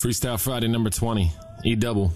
Freestyle Friday number 20, E double.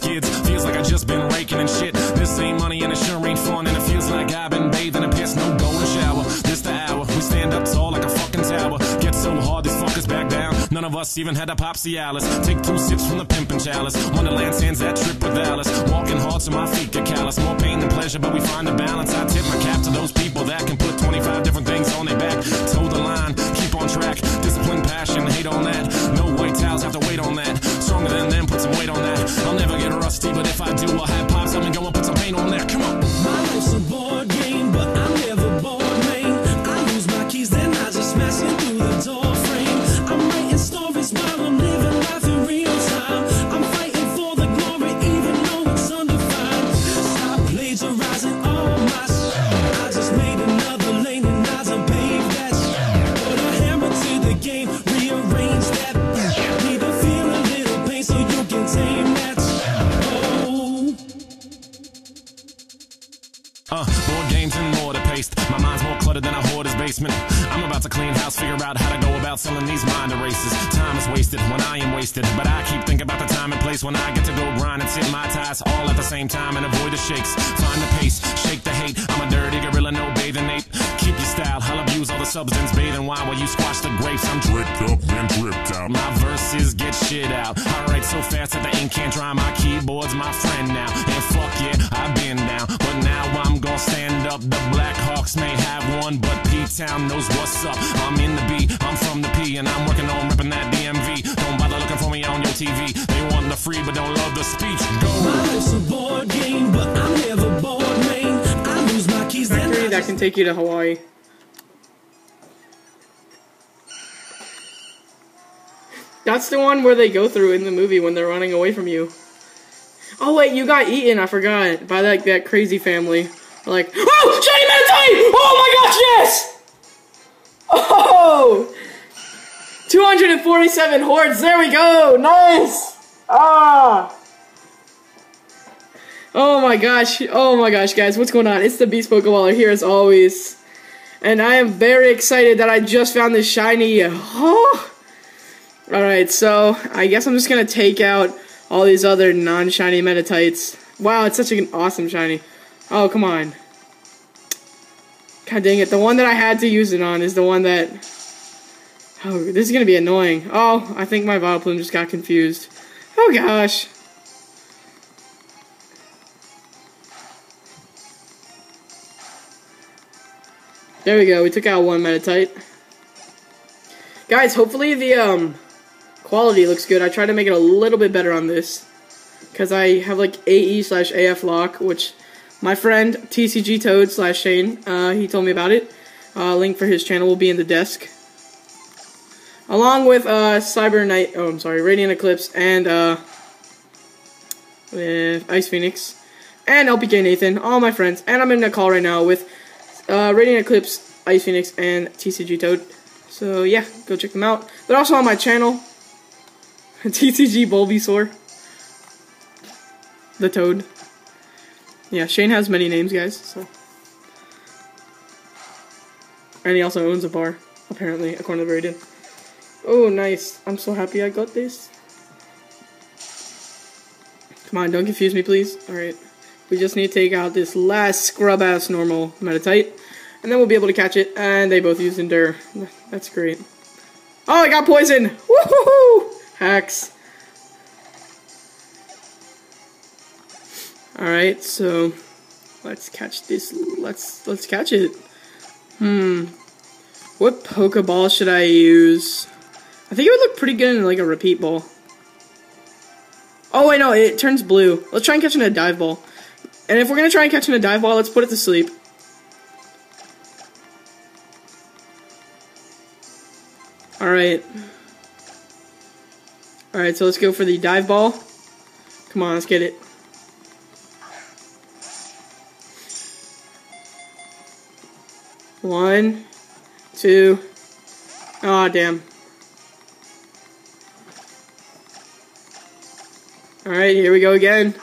The skids. Feels like I just been raking and shit. This ain't money and it sure ain't fun. And it feels like I've been bathing in piss, no golden shower. This the hour, we stand up tall like a fucking tower. Get so hard, these fuckers back down. None of us even had a pop Cialis. Take two sips from the pimpin' chalice. Wonderland sands that trip with Alice. Walking hard so my feet get callous. More pain than pleasure, but we find a balance. I tip paste. My mind's more cluttered than a hoarder's basement. I'm about to clean house, figure out how to go about selling these mind erasers. Time is wasted when I am wasted, but I keep thinking about the time and place when I get to go grind and sit my ties all at the same time and avoid the shakes. Find the pace, shake the hate. I'm a dirty gorilla, no bathing ape. Keep your style, I'll abuse all the substance, bathing wine while you squash the grapes. I'm dripped up and dripped out. My verses get shit out. I write so fast that the ink can't dry. My keyboard's my friend now, and fuck yeah, I've been down, but now I'm gonna stand up. The Black Hawks may have one, but P-Town knows what's up. I'm in the B, I'm from the P, and I'm working on ripping that DMV. Don't bother looking for me on your TV. They want the free, but don't love the speech. Go. My life's a board game, but I'm never bored, man. I lose my keys, then Factory I that can take you to Hawaii. That's the one where they go through in the movie when they're running away from you. Oh wait, you got eaten. I forgot by that that crazy family. Like, oh, shiny Meditite! Oh my gosh, yes! Oh, 247 hordes. There we go. Nice. Ah. Oh my gosh. Oh my gosh, guys. What's going on? It's the Beast Pokeballer here as always. And I am very excited that I just found this shiny. Oh. Alright, so I guess I'm just going to take out all these other non-shiny Meditites. Wow, it's such an awesome shiny. Oh, come on. God dang it. The one that I had to use it on is the one that... Oh, this is going to be annoying. Oh, I think my Vileplume just got confused. Oh gosh. There we go. We took out one Meditite. Guys, hopefully the um quality looks good. I tried to make it a little bit better on this because I have like AE slash AF lock, which my friend TCG Toad slash Shane, uh, he told me about it. Uh, link for his channel will be in the desk. Along with uh, Cyber Knight, oh I'm sorry, Radiant Eclipse and uh, Ice Phoenix and LPK Nathan, all my friends. And I'm in a call right now with uh, Radiant Eclipse, Ice Phoenix, and TCG Toad. So yeah, go check them out. They're also on my channel, TCG Bulbasaur, the Toad. Yeah, Shane has many names, guys. So, and he also owns a bar, apparently, according to Radiant. Oh, nice! I'm so happy I got this. Come on, don't confuse me, please. All right, we just need to take out this last scrub ass normal Meditite. And then we'll be able to catch it. And they both use Endure. That's great. Oh, I got poison! Woohoo! Hacks. Alright, so let's catch this let's let's catch it. Hmm. What Pokeball should I use? I think it would look pretty good in like a repeat ball. Oh I know it turns blue. Let's try and catch in a dive ball. And if we're gonna try and catch in a dive ball, let's put it to sleep. Alright. Alright, so let's go for the dive ball. Come on, let's get it. One, two. Oh, damn. Alright, here we go again.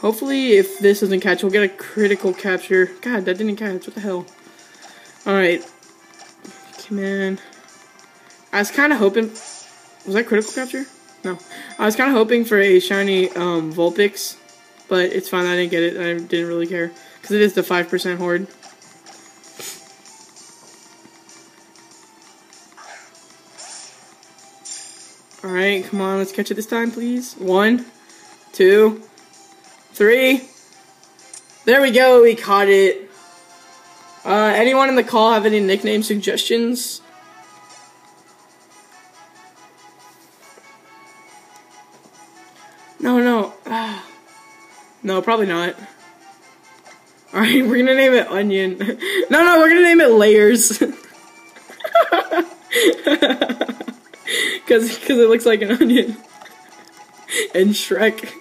Hopefully, if this doesn't catch, we'll get a critical capture. God, that didn't catch. What the hell? Alright. Come in. I was kind of hoping... Was that critical capture? No. I was kind of hoping for a shiny um, Vulpix, but it's fine. I didn't get it. I didn't really care. Because it is the 5% horde. Alright, come on. Let's catch it this time, please. One, two, three. There we go. We caught it. Uh, anyone in the call have any nickname suggestions? Probably not. Alright, we're gonna name it Onion. no, no, we're gonna name it Layers. Because cause it looks like an onion. and Shrek.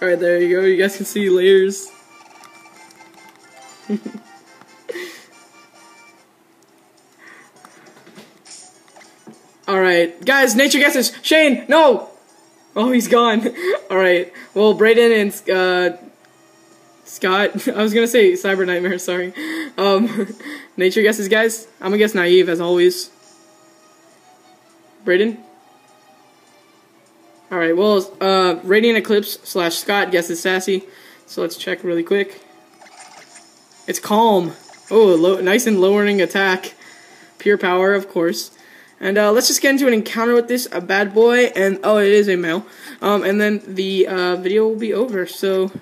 Alright, there you go. You guys can see Layers. Alright, guys, nature guesses. Shane, no! Oh, he's gone. Alright, well, Braydon and uh, Scott, I was gonna say Cyber Nightmare, sorry. Um, nature guesses, guys. I'm gonna guess naive, as always. Braydon? Alright, well, uh, Radiant Eclipse slash Scott guesses sassy. So let's check really quick. It's calm. Oh, nice and lowering attack. Pure power, of course. And uh, let's just get into an encounter with this a bad boy, and oh, it is a male. Um, and then the uh, video will be over. So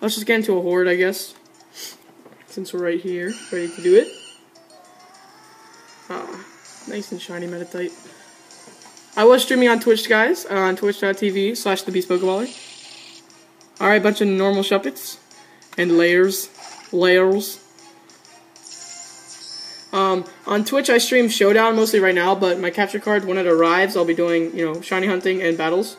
let's just get into a horde, I guess, since we're right here, ready to do it. Ah, nice and shiny Meditite. I was streaming on Twitch, guys, on twitch.tv slash the Beast. Alright, bunch of normal Shuppets and layers, layers. Um, on Twitch, I stream Showdown mostly right now, but my capture card, when it arrives, I'll be doing, you know, shiny hunting and battles.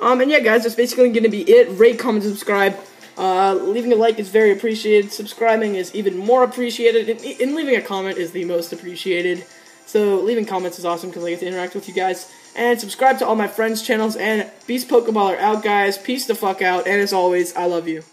Um, and yeah, guys, that's basically going to be it. Rate, comment, subscribe. Uh, leaving a like is very appreciated. Subscribing is even more appreciated. And, and leaving a comment is the most appreciated. So leaving comments is awesome because I get to interact with you guys. And subscribe to all my friends' channels. And Beast Pokeballer out, guys. Peace the fuck out. And as always, I love you.